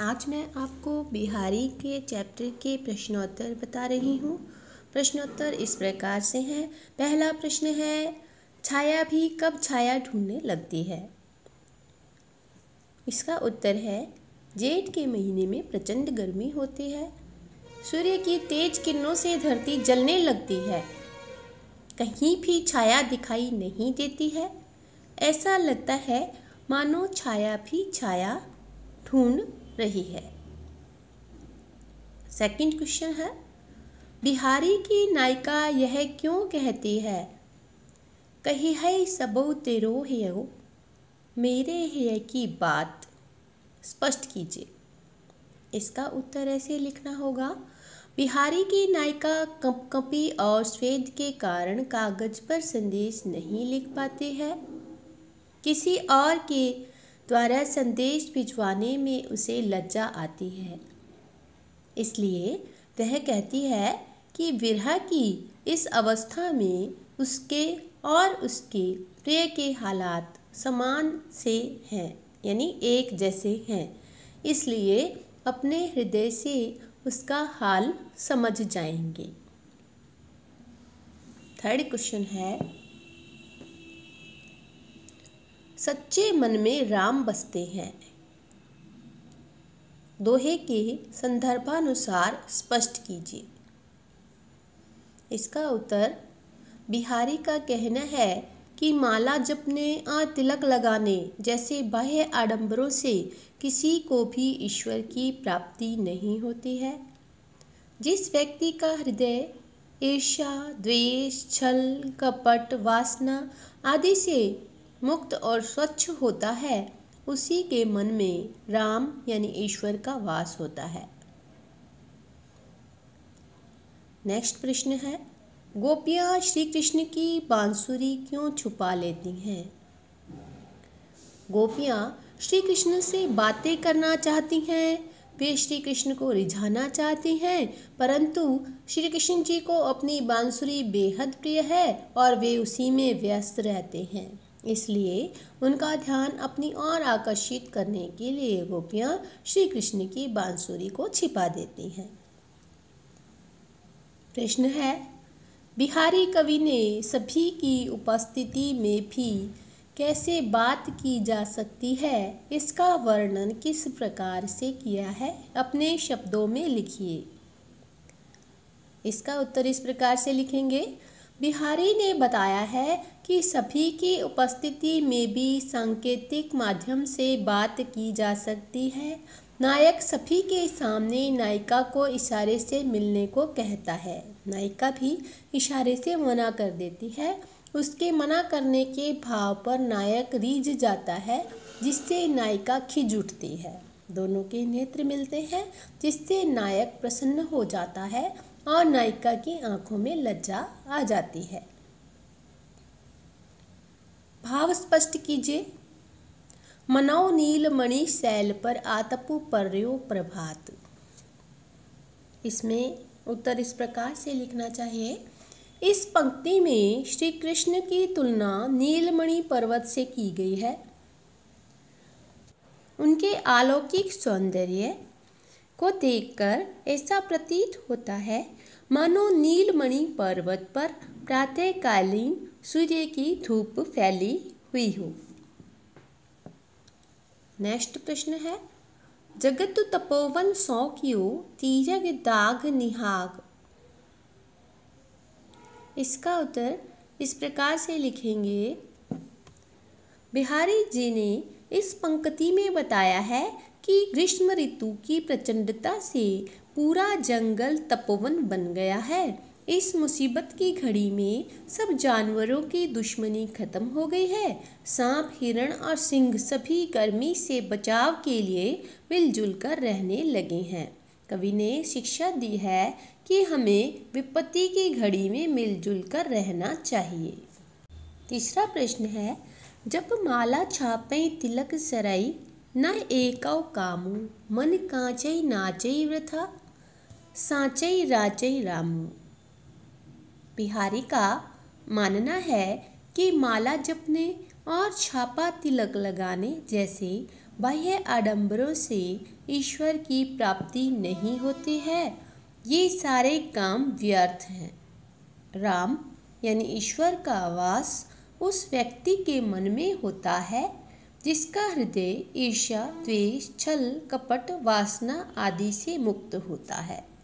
आज मैं आपको बिहारी के चैप्टर के प्रश्नोत्तर बता रही हूँ। प्रश्नोत्तर इस प्रकार से हैं। पहला प्रश्न है, छाया भी कब छाया ढूँढने लगती है? इसका उत्तर है, जेठ के महीने में प्रचंड गर्मी होती है। सूर्य की तेज किरणों से धरती जलने लगती है। कहीं भी छाया दिखाई नहीं देती है। ऐसा लगता है, मानो छाया भी छाया ढूंढ रही है। सेकंड क्वेश्चन है, बिहारी की नायिका यह क्यों कहती है? कही है सबो तेरो है मेरे है की बात। स्पष्ट कीजिए। इसका उत्तर ऐसे लिखना होगा, बिहारी की नायिका कपकपी और स्वेद के कारण कागज़ पर संदेश नहीं लिख पाती है। किसी और के द्वारा संदेश भिजवाने में उसे लज्जा आती है। इसलिए वह कहती है कि विरह की इस अवस्था में उसके और उसके प्रिय के हालात समान से हैं, यानी एक जैसे हैं। इसलिए अपने हृदय से उसका हाल समझ जाएँगे। थर्ड क्वेश्चन है सच्चे मन में राम बसते हैं। दोहे के संदर्भानुसार स्पष्ट कीजिए। इसका उत्तर, बिहारी का कहना है कि माला जपने और तिलक लगाने जैसे बाह्य आडंबरों से किसी को भी ईश्वर की प्राप्ति नहीं होती है। जिस व्यक्ति का हृदय ईर्षा द्वेष, छल, कपट, वासना आदि से मुक्त और स्वच्छ होता है, उसी के मन में राम यानी ईश्वर का वास होता है। नेक्स्ट प्रश्न है, गोपियाँ श्री कृष्ण की बांसुरी क्यों छुपा लेती हैं? गोपियाँ श्री कृष्ण से बातें करना चाहती हैं, वे श्री कृष्ण को रिझाना चाहती हैं, परंतु श्री कृष्ण जी को अपनी बांसुरी बेहद प्रिय है और वे उसी में व्यस्त रहते हैं। इसलिए उनका ध्यान अपनी ओर आकर्षित करने के लिए गोपियाँ श्री कृष्ण की बांसुरी को छिपा देती हैं। प्रश्न है, बिहारी कवि ने सभी की उपस्थिति में भी कैसे बात की जा सकती है? इसका वर्णन किस प्रकार से किया है? अपने शब्दों में लिखिए। इसका उत्तर इस प्रकार से लिखेंगे बिहारी ने बताया है कि सभी की उपस्थिति में भी सांकेतिक माध्यम से बात की जा सकती है। नायक सभी के सामने नायिका को इशारे से मिलने को कहता है। नायिका भी इशारे से मना कर देती है। उसके मना करने के भाव पर नायक रीझ जाता है, जिससे नायिका खिज उठती है। दोनों के नेत्र मिलते हैं, जिससे नायक प्रसन्न हो जाता है। और नायिका की आँखों में लज्जा आ जाती है। भाव स्पष्ट कीजिए। मनो नील मणि शैल पर आतपु पर्यो प्रभात। इसमें उत्तर इस प्रकार से लिखना चाहिए। इस पंक्ति में श्री कृष्ण की तुलना नीलमणि पर्वत से की गई है। उनके अलौकिक सौंदर्य को देखकर ऐसा प्रतीत होता है मानो नीलमणि पर्वत पर प्रातःकालीन सूर्य की धूप फैली हुई हो। नेक्स्ट प्रश्न है। जगत तपोवन सौ कियो तीरग दाग निहाग। इसका उत्तर इस प्रकार से लिखेंगे। बिहारी जी ने इस पंक्ति में बताया है कि ग्रीष्म ऋतु की प्रचंडता से पूरा जंगल तपोवन बन गया है। इस मुसीबत की घड़ी में सब जानवरों की दुश्मनी खत्म हो गई है। सांप, हिरण और सिंह सभी गर्मी से बचाव के लिए मिलजुल कर रहने लगे हैं। कवि ने शिक्षा दी है कि हमें विपत्ति की घड़ी में मिलजुल कर रहना चाहिए। तीसरा प्रश्न है, जब माला छापे तिलक सराई, न एकौ कामू, मन कांचई नाचई वृथा सांचई राचई रामू। बिहारी का मानना है कि माला जपने और छापा तिलक लगाने जैसे बाह्य आडंबरों से ईश्वर की प्राप्ति नहीं होती है, ये सारे काम व्यर्थ हैं। राम यानी ईश्वर का वास उस व्यक्ति के मन में होता है, जिसका हृदय ईर्ष्या, द्वेष, छल, कपट, वासना आदि से मुक्त होता है।